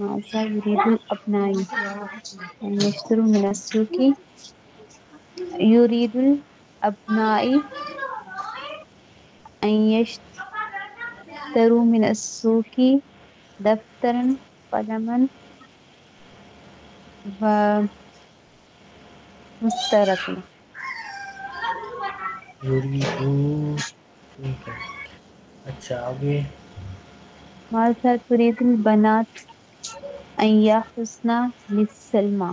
ہاتھ یرید الابنائی یشترو من السوکی یرید الابنائی ان یشترو من السوکی دفترن قلمن و مسترکن یریدو اچھا آگے مالسا تریدل بنات ان یا حسنا مسلمہ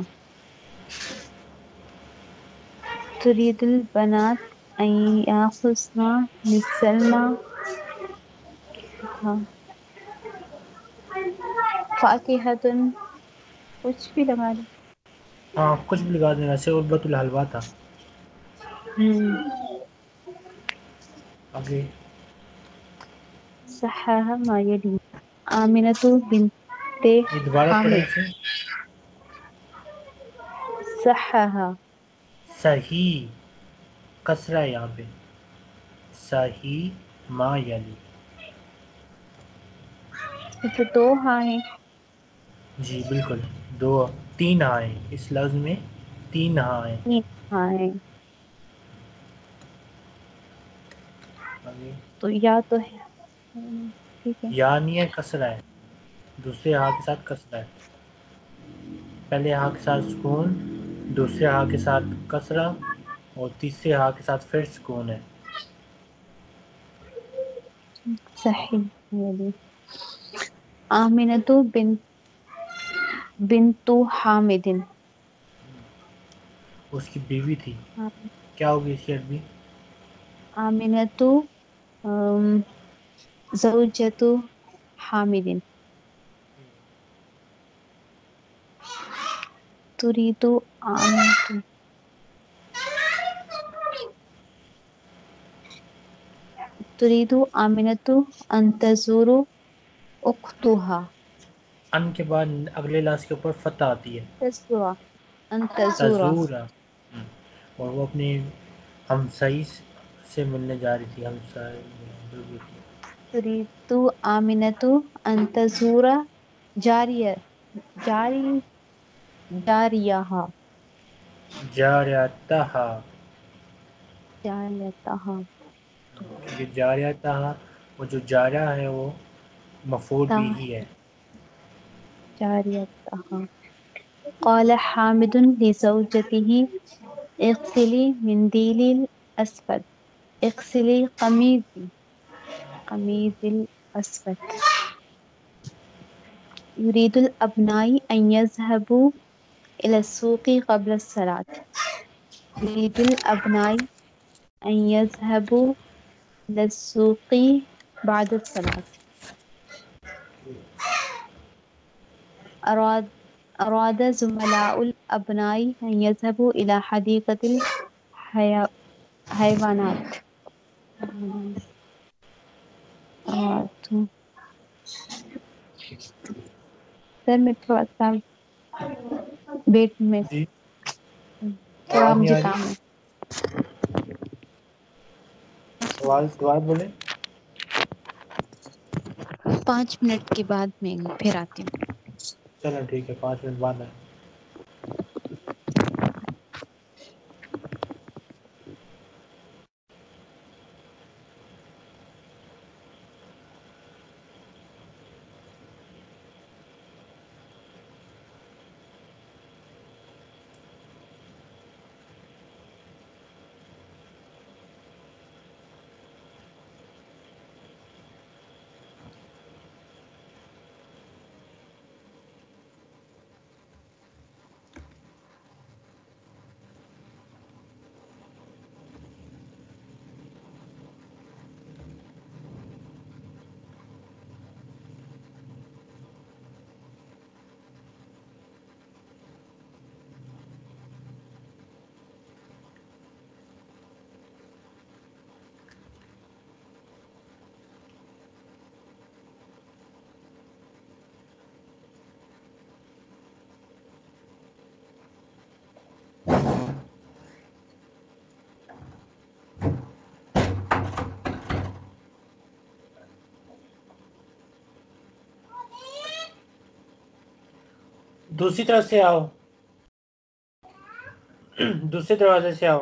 تريد البنات ان یا حسنا مسلمہ فاکہتن کچھ بھی لگا دی ہاں کچھ بھی لگا دی ایسے عربت الحلوہ تھا آگے سحاہ ما یلی آمینتو بنت صحیح صحیح کسرہ ما اچھا دو ہاں جی بالکل دو تین ہاں اس لفظ میں تین ہاں ہیں ہاں تو یا تو ہاں، ہے یا نہیں ہے کسرہ ہے دوسرے ہا کے ساتھ کسرا پہلے ہاں کے ساتھ سکون دوسرے ہا کے ساتھ کسرا اور تیسرے ہا کے ساتھ پھر سکون ہے تو ہوگی اس کی عربی زوجتو حامدن تريد تريد أن أن آمنة تزور أختها ان کے کے بعد اگلے لاس اوپر فتح آتی ہے تزورا اور وہ اپنی ہمسائی سے ملنے جا رہی تھی ہمسائی آمنت جاریہا جاریتہا جاریتہا یہ جاریتہا وہ جو جاریہ ہے وہ مفعول بھی ہی ہے جاریتہا قال حامد لزوجته اغسلي منديل الاسود اغسلي قميضي قميض الاسود يريد الابناء ان يذهبوا إلى السوق قبل الصلاة يريد الأبناء أن يذهبوا إلى السوق بعد الصلاة أراد أراد زملاء الأبناء أن يذهبوا إلى حديقة الحيوانات أرادوا سمت وقتها ویٹ میں تھوڑا مجھے کام ہے پانچ منٹ کے بعد میں پھر آتی ہوں چلو ٹھیک ہے پانچ منٹ بعد آئیں دوسری طرف سے آؤ دوسرے دروازے سے آؤ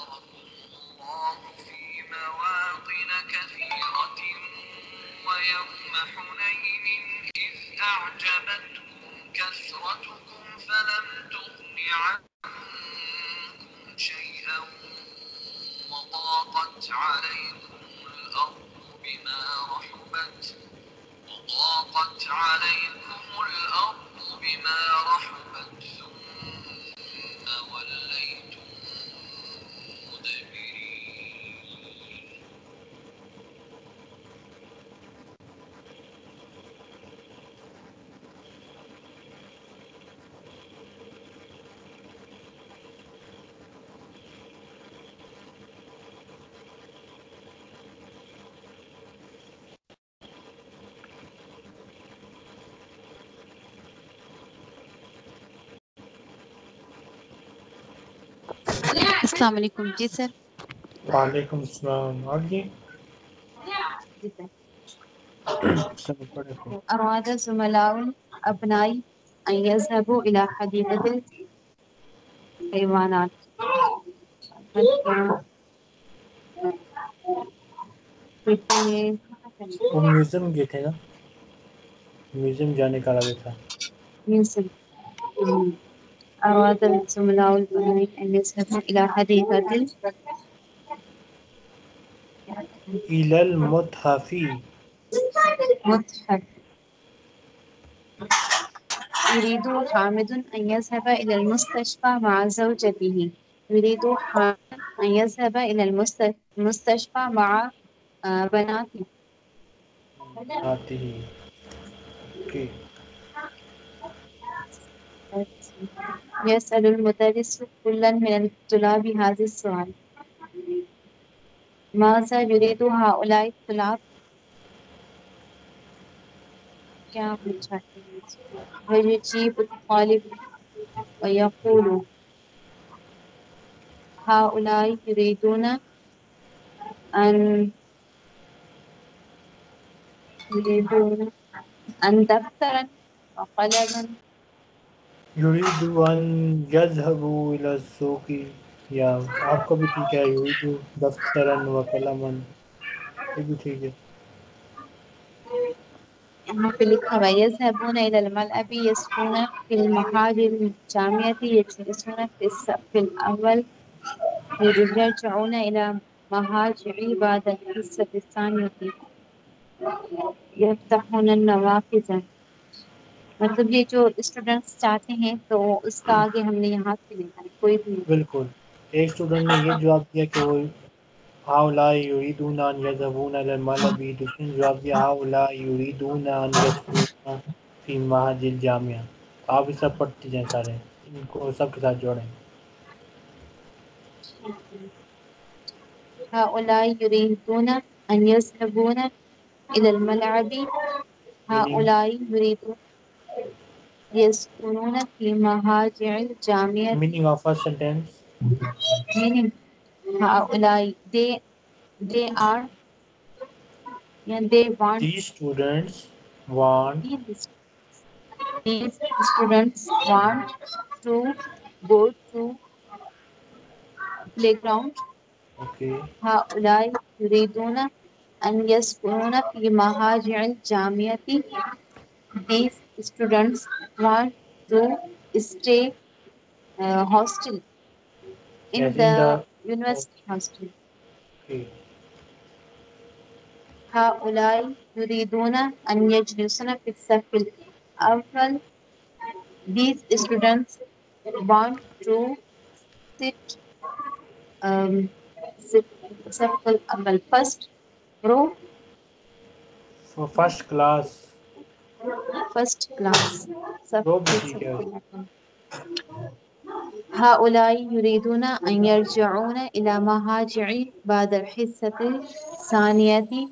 الله في مواطن كثيرة ويوم حنين إذ أعجبتكم كثرتكم فلم تغن عنكم شيئا وضاقت عليكم الأرض بما رحبت وضاقت عليكم الأرض بما رحبت السلام علیکم جی سر وعلیکم السلام آگے جی؟ اراد زملاؤن اپنائی ان یذهبوا الى حدیقه الحيوانات وہ میوزیم گئے تھے نا میوزیم جانے کا لگا تھا میوزیم أراد الزملاء البنات أن يذهبوا إلى حديقة إلى المتحف متحف يريد حامد أن يذهب إلى المستشفى مع زوجته يريد حامد أن يذهب إلى المستشفى مع آه، بناته بناته okay. يسأل المدرس كل من الطلاب هذا السؤال ماذا يريد هؤلاء الطلاب ويجيب الطالب ويقول هؤلاء يريدون أن يريدون أن دفترا وقلما يريد أن يذهبوا إلى السوق يا आपका भी ठीक है यू दफ्तरन वकलमन ये भी ठीक है यहाँ الملعب يسكون في المحاجر الجامعة يجلسون في في الأول يرجعون إلى مهاجعي بعد الحصة الثانية يفتحون النوافذ مطلب یہ جو اسٹوڈینٹس چاہتے ہیں تو اس کا آگے ہم نے نے یہاں سے ہے کوئی بھی بالکل ایک یہ جواب جواب دیا دیا کہ وہ ان ان الى معهد آپ پڑھتے جائیں سارے ان کو سب کے ساتھ جوڑیں هؤلاء ان الى الملعب يريدون Yes, Meaning of a sentence. meaning they they are yeah, they want These students want these students want to go to playground okay هؤلاء يريدون أن يسكنون في these students want to stay uh, hostel in, yes, the, in the, university hostel. Okay. هؤلاء يريدون أن يجلسون في السفل أولا these students want to sit um, sit circle on the first row. So first class. فرسٹ کلاس سب ہاؤلائی یریدونا ان یرجعونا الى مہاجعی بعد الحصت ثانیتی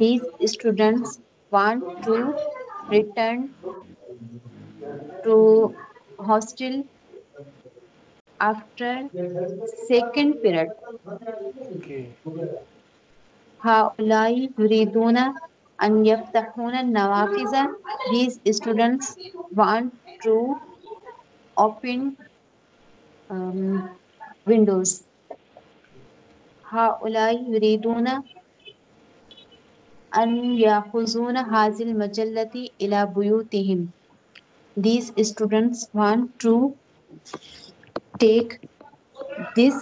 دیز اسٹوڈنٹس وانٹ ٹو ریٹرن ٹو ہاسٹل آفٹر سیکنڈ پیریڈ ہاؤلائی یریدونا and yaftahuna nawakiza. these students want to open um, windows haulai yuriduna an yakhuzuna hazil majallati ila buyutihim these students want to take this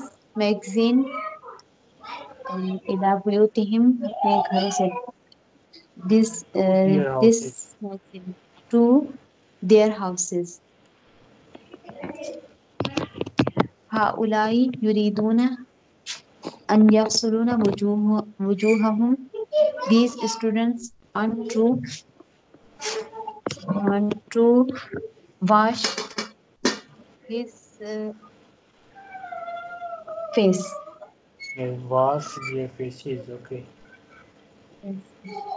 magazine ila buyutihim apne ghar se this uh, this to their houses. هؤلاء يريدون أن يغسلون وجوه وجوههم. These students want to want to wash his uh, face. Yeah, wash their faces. Okay. Yes.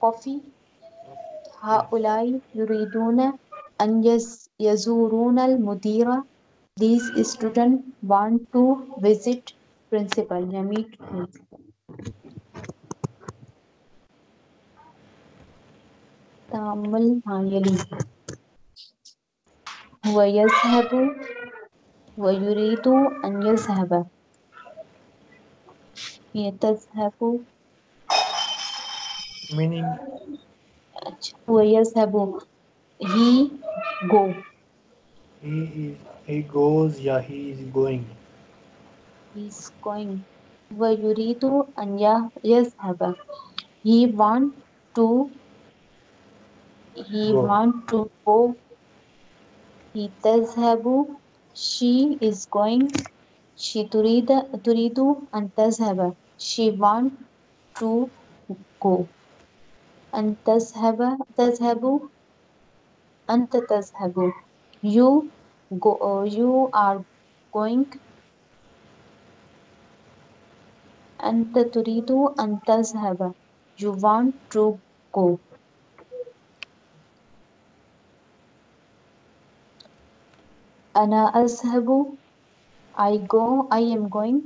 قفی ہاؤلائی یریدون ان یزورون المدیر دیز اسٹوڈنٹ وانٹ ٹو وزٹ پرنسپل یا میٹ پرنسپل تامل مایلی هو يذهب ويريد أن يذهب يتذهب meaning two years ago he go he is he goes yeah he is going he's going وَيُرِيدُ أَنْ يَذْهَبَ He want to He go. want to go He تَذْهَبُ She is going She تُرِيدُ أَنْ تَذْهَبَ She want to go And antazhaba antatazhabu you go uh, you are going antaturidu antazhaba you want to go ana azhabu i go i am going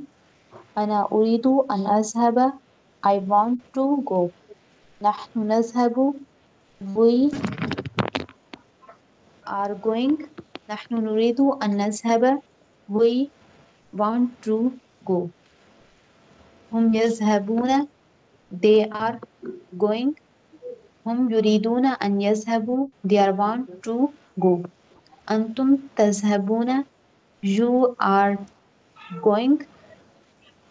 ana uridu an azhaba i want to go نحن نذهب we are going نحن نريد أن نذهب we want to go هم يذهبون they are going هم يريدون أن يذهبوا they are want to go أنتم تذهبون you are going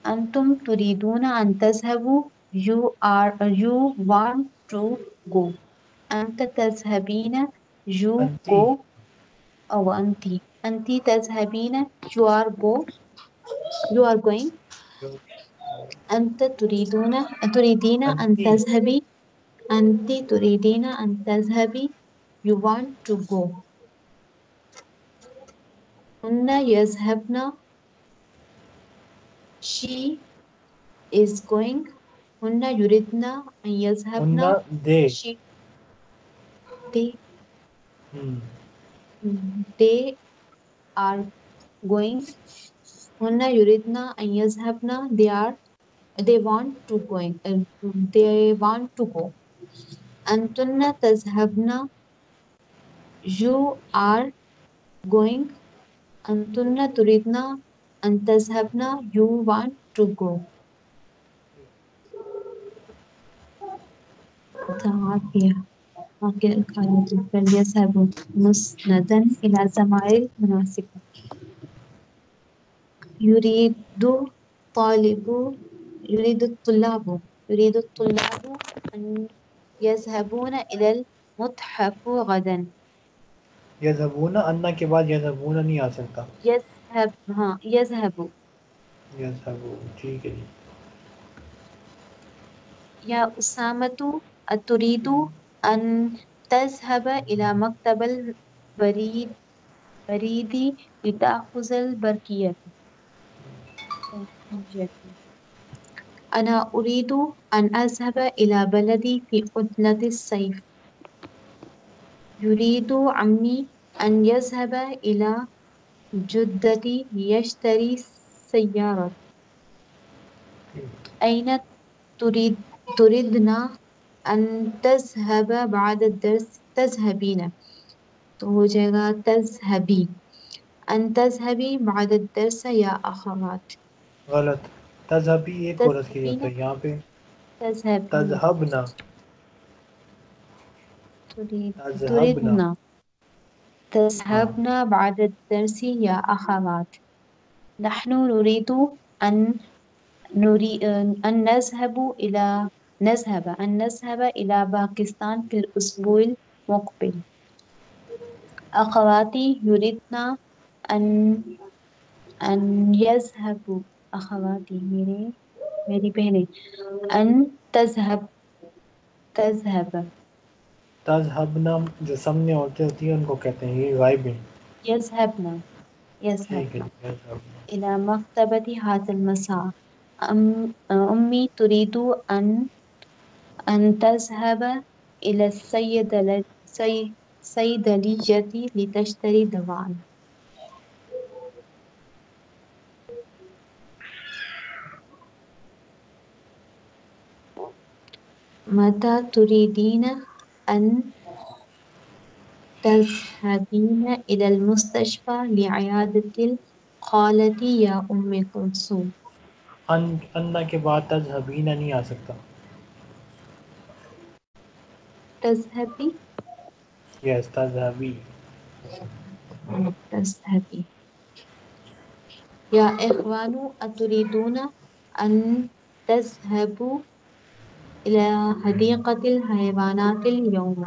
أنتم تريدون أن تذهبوا you are uh, you want to go anta tazhabina you go oh, avanti anti tazhabina you are go you are going anta turiduna uh, turidina an tazhabi anti turidina an tazhabi you want to go Unna habna. she is going Hunna yuridna and yazhabna. they. She, they. Hmm. They are going. Hunna yuridna and yazhabna. They are. They want to going. Uh, they want to go. Antunna tazhabna. You are going. Antunna turidna and tazhabna. You want to go. قطع عافية قاعدة بل نص مسندا إلى زمائل مناسبة يريد طالب يريد الطلاب يريد الطلاب أن يذهبون إلى المتحف غدا يذهبون أن के يذهبون أن आ सकता يذهب हाँ يذهب يذهب ठीक है يا أسامة أتريد أن تذهب إلى مكتب البريد بريدي لتأخذ البركية أنا أريد أن أذهب إلى بلدي في عطلة الصيف. يريد عمي أن يذهب إلى جدتي ليشتري سيارة. أين تريد تريدنا أن تذهب بعد الدرس تذهبين तो हो تذهبي أن تذهبي بعد الدرس يا أخوات غلط تذهبي एक औरत के लिए तो यहाँ पे تذهبنا تريدنا تذهبنا بعد الدرس يا أخوات نحن نريد أن نري أن نذهب إلى نذهب أن نذهب إلى باكستان في الأسبوع المقبل أخواتي يريدنا أن أن يذهبوا أخواتي ميري ميري بيني أن تذهب تذهب تذهبنا جو जो सामने औरतें होती हैं उनको कहते हैं ये गायबिन يذهبنا يذهبن إلى مكتبة هذا المساء أم أمي تريد أن أن تذهب إلى الصيدلية الصيدلية لتشتري دواء متى تريدين أن تذهبين إلى المستشفى لعيادة القالة يا أم كلثوم أن أنا के बाद तजहबीन नहीं تذهبي yes تذهبي تذهبي يا إخوان أتريدون أن تذهبوا إلى حديقة الحيوانات اليوم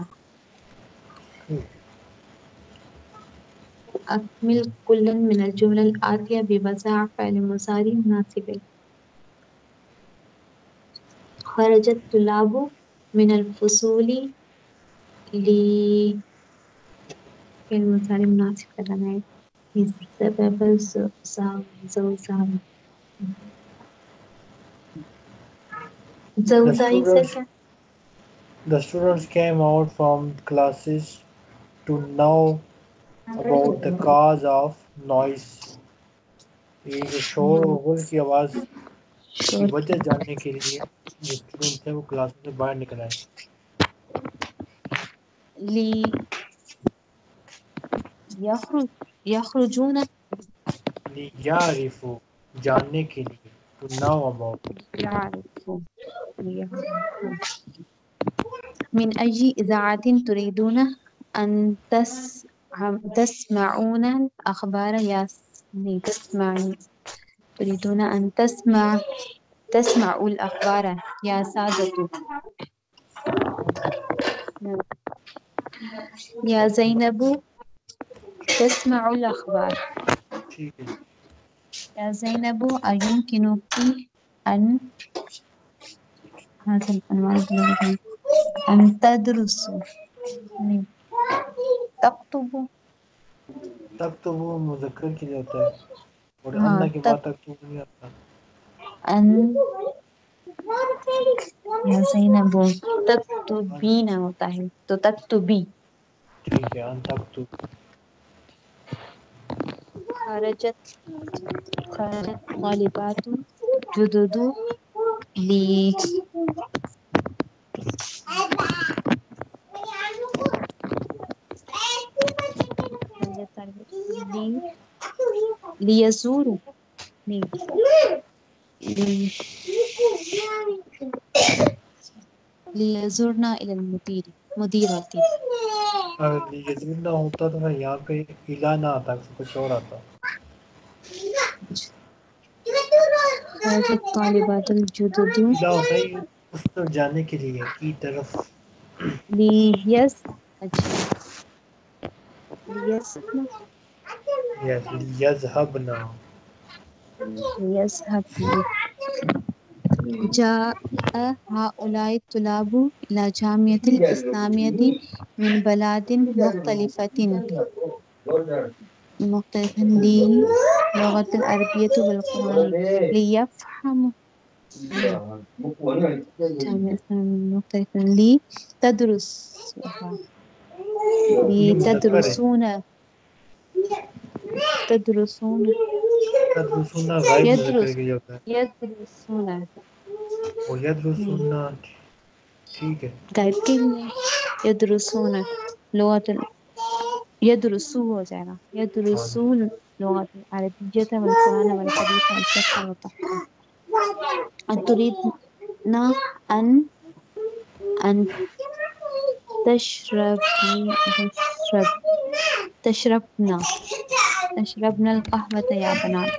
أكمل كل من الجملة الآتية بوزع فعل مضارع مناسب خرج الطلاب من الفصول زوزان The the students came out from classes to know about cause of noise. یہ شور غل کی کی آواز وجہ جاننے کے لیے جو اسٹوڈنٹ وہ سے باہر نکل آئے لي يخرج يخرجون ليعرفوا जानने के लिए to know about من أي إذاعة تريدون أن تس تسمعون الأخبار يعني تسمع تريدون أن تسمع تسمعوا الأخبار يا سادة يا زينب تسمع الأخبار يا زينب أيمكنك أن هذا أن تدرس تكتب تكتب مذكر के लिए أن بول تک تو تو تو تو بھی بھی نہ ہوتا ہے ہے تک تک ٹھیک خرجت خرجت غالبات جدد لی لیزورنا لیزورنا الى المدیر مدیر آتی ہوتا ہوتا تو ہے ہے یہاں پہ الہ الہ نہ آتا آتا کچھ اور طالبات الجدد اس طرف طرف جانے کے لیے کی لی یس اچھا۔ یس یس اچھا جو ليذهب به جاء هؤلاء الطلاب إلى جامعة الإسلامية من بلاد مختلفة مختلفة للغة العربية والقرآن ليفهموا جامعة مختلفة لتدرس لتدرسون تدرسون غائب کے لیے ید رسون لغت ید رسو ہو جائے گا ید رسون ہاں جی۔ لغت عربیت ہے من قرآن من حدیث ہے اسے سے ہوتا ہے اتورید نا ان ان تشرب تشرب تشرب نا أشربنا القهوة يا بنات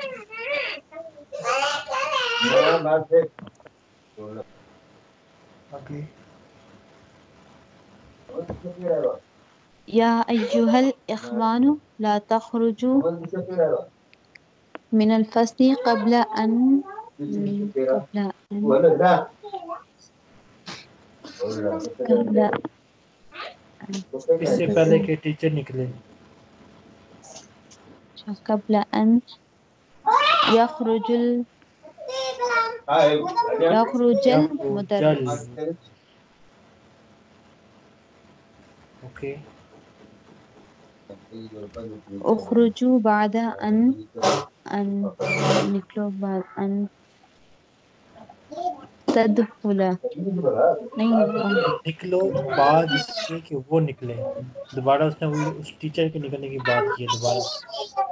يا أيها الإخوان لا تخرجوا من الفصل قبل أن قبل أن قبل أن قبل أن اچھا قبل ان ان یخرج یخرج ال المدرس اوکے اخرجو بعد ان نکلو بعد ان نہیں نکلو بعد اس کہ وہ نکلے دوبارہ اس اس نے ٹیچر کے نکلنے کی بات کی دوبارہ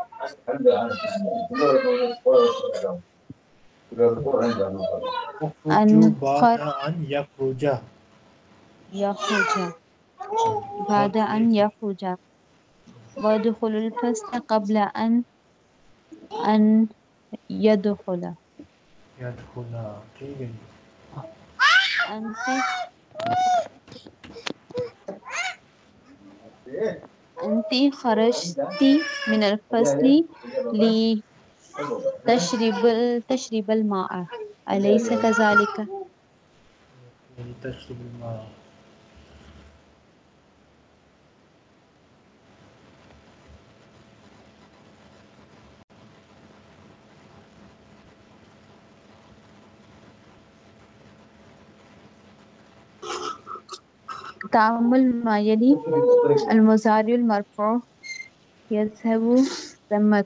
أن بعد أن يخرج يخرج بعد أن يخرج وادخل الفصل قبل أن أن يدخل يدخل أنت أنت خرجت من الفصل لتشرب تشرب الماء أليس كذلك؟ الماء التعامل ما يلي المزارع المرفوع يذهب ذمة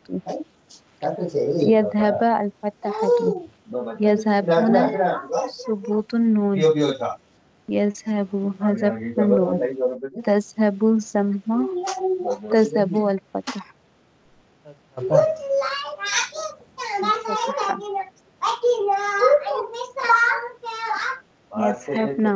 يذهب الفتحة يذهبون ثبوت النون يذهب حذف النون تذهب الزمة تذهب الفتح يذهبنا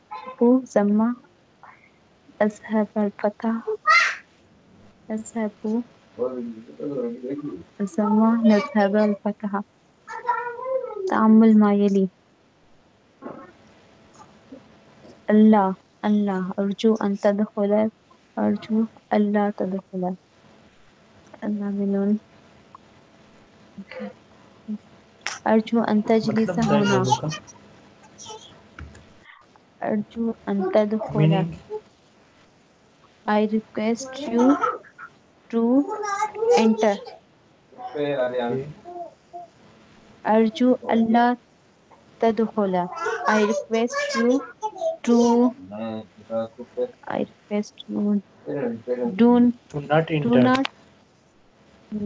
ثم أذهب الفتى أذهب ثم نذهب الفتى تعمل ما يلي ألا ألا أرجو أن تدخل أرجو ألا تدخل العاملون أرجو أن تجلس هنا ارجو ان تدخل I request you to enter ارجو اللہ تدخل I request you to I request you do not enter do not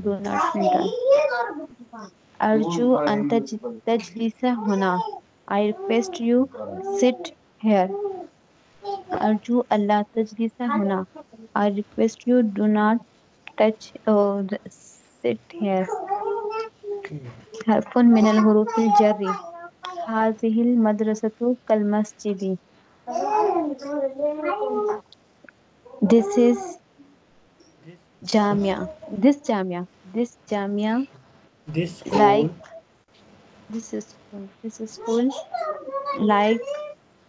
do not enter ارجو ان تجلس ہونا I request you sit ہیئر ارجو اللہ تجلیس ہونا آئی ریکویسٹ یو ڈو ناٹ ٹچ سٹ ہیئر حرف من الحروف الجر هذه المدرسة كالمسجد This is Jamia This Jamia This Jamia This school. Like This is school This is school Like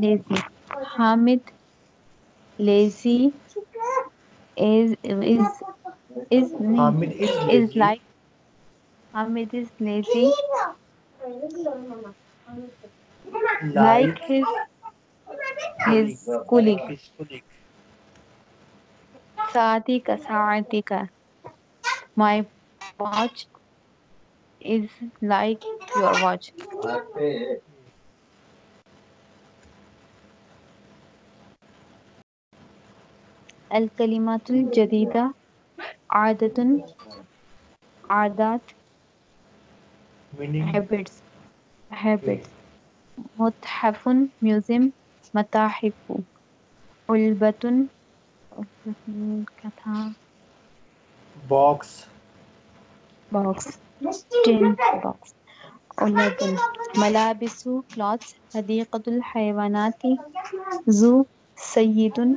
حامد لائکل ساتھی کا سات واچ از لائک واچ الكلمات الجديدة عادة عادات habits habits متحف museum متاحف علبة box box tin box ملابس clothes حديقة الحيوانات زو سيد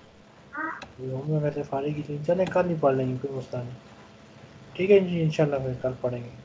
میں سے فارغ کی تھی چلیں کل ہی پڑھ لیں گے کوئی مسئلہ نہیں ٹھیک ہے جی ان شاء اللہ پھر کل پڑھیں گے